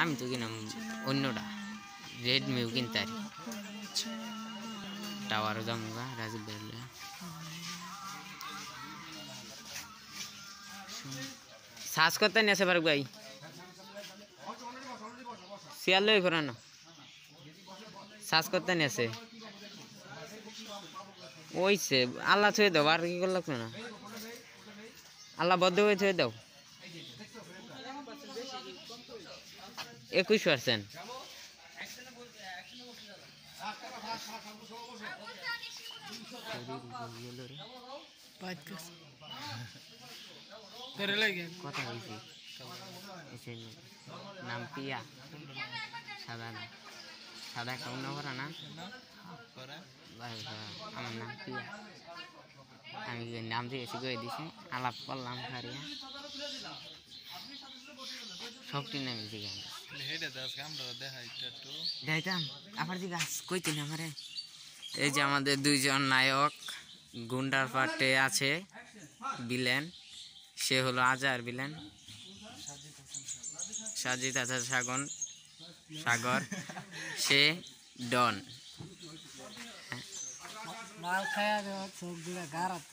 আমি তো কিনাম অন্যটা রেডমিও কিনতে আর টাওয়ারও যাব রাজীব বেরলে শ্বাস করতে নিয়ে আসে ফারুক ভাই। শিয়াল লই করানো শ্বাস করতে নিয়ে আসে ওইছে, আল্লাহ থুয়ে দাও, আর কি করলাম না। আল্লাহ বদ্ধ হয়ে থুয়ে দাও। একুশ পার্সেন্ট কথা এসে নাম পিয়া। সাদা না সাদা কাউন করা না? আমার নাম পিয়া। আমি নাম দিয়েছি করে দিছি, আলাপ করলাম হারিয়া। সবটি নামে জিজ্ঞাসা হেডে দাস আমরা দেখা একটু যাইতাম আবার জিজ্ঞাস কইতে আমারে। এই যে আমাদের দুইজন নায়ক গুন্ডার পার্টে আছে বিলেন সে হলো আজার বিলেন সাজিদ হাসান সাগন সাগর সে ডন। মাল খায়া চোখ দিলে গারাত